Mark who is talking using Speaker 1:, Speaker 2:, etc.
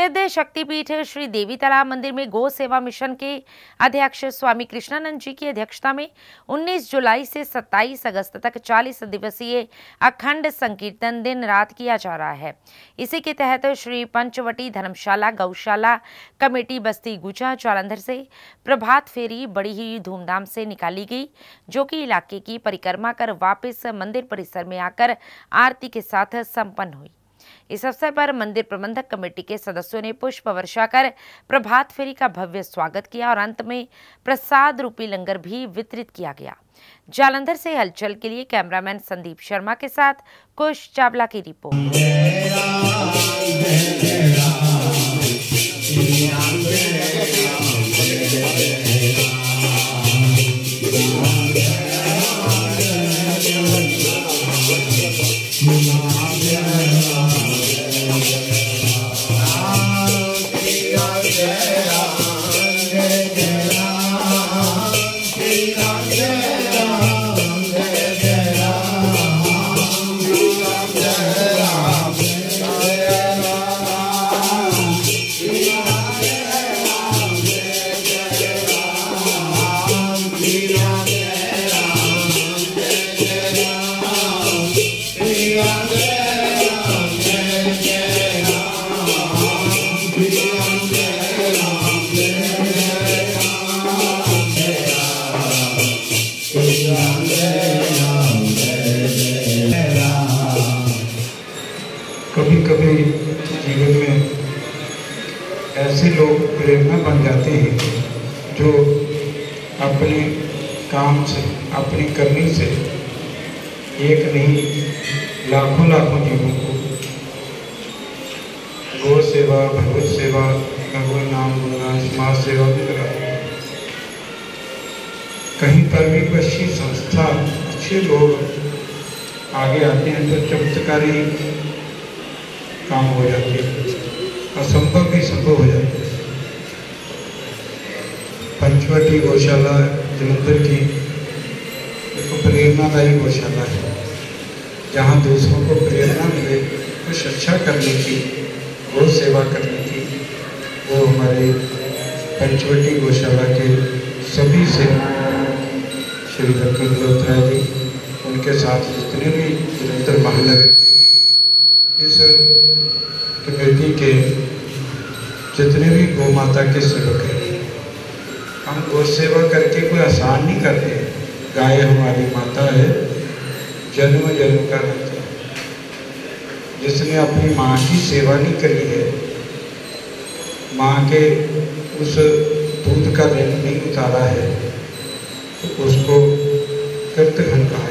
Speaker 1: प्रसिद्ध शक्तिपीठ श्री देवी तालाब मंदिर में गौ सेवा मिशन के अध्यक्ष स्वामी कृष्णानंद जी की अध्यक्षता में 19 जुलाई से 27 अगस्त तक 40 दिवसीय अखंड संकीर्तन दिन रात किया जा रहा है। इसी के तहत श्री पंचवटी धर्मशाला, गौशाला, कमेटी बस्ती, गुजा, जालंधर से प्रभात फेरी, बड़ी ही धूमधाम से निकाली गई, जो कि इलाके की परिक्रमा कर वापस मंदिर परिसर में आकर आरती के साथ संपन्न हुई। इस अवसर पर मंदिर प्रबंधक कमेटी के सदस्यों ने पुष्प वर्षा कर प्रभात फेरी का भव्य स्वागत किया और अंत में प्रसाद रूपी लंगर भी वितरित किया गया। जालंधर से हलचल के लिए कैमरामैन संदीप शर्मा के साथ कुश चावला की रिपोर्ट।
Speaker 2: ऐसे लोग प्रेरणा बन जाते हैं जो अपने काम से, अपनी करनी से एक नहीं लाखों लाखों जीवों को। गौ सेवा, भगवत सेवा, भगवान नाम गुणगान समाज सेवा भी हैं कहीं पर भी अच्छी संस्था, अच्छे लोग आगे आते हैं तो चमत्कारी काम हो जाते हैं। असंभव भी संभव हो जाता है। पंचवटी गौशाला, जलंधर की एक प्रेरणादायी गौशाला है। जहाँ दूसरों को प्रेरणा मिले कुछ अच्छा करने की गौ सेवा करने की। वो हमारे पंचवटी गौशाला के सभी से श्री लक्ष्मण मल्होत्रा जी, उनके साथ जितने भी जलंधर महानगर इस कमेटी के जितने भी गौ माता के सेवक हैं, हम गौ सेवा करके कोई आसान नहीं करते। गाय हमारी माता है जन्म जन्म का रहता है। जिसने अपनी माँ की सेवा नहीं करी है, माँ के उस दूध का ऋण नहीं उतारा है तो उसको कृतघन कहा